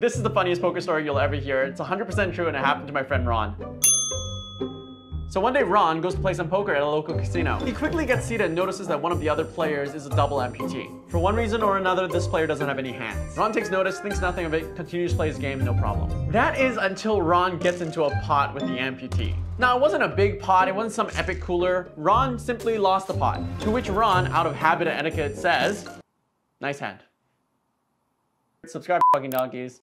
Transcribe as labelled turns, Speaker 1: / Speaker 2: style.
Speaker 1: This is the funniest poker story you'll ever hear. It's 100% true and it happened to my friend Ron. So one day Ron goes to play some poker at a local casino. He quickly gets seated and notices that one of the other players is a double amputee. For one reason or another, this player doesn't have any hands. Ron takes notice, thinks nothing of it, continues to play his game, no problem. That is until Ron gets into a pot with the amputee. Now, it wasn't a big pot, it wasn't some epic cooler. Ron simply lost the pot. To which Ron, out of habit and etiquette, says, nice hand. Subscribe, fucking donkeys.